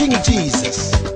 King Jesus.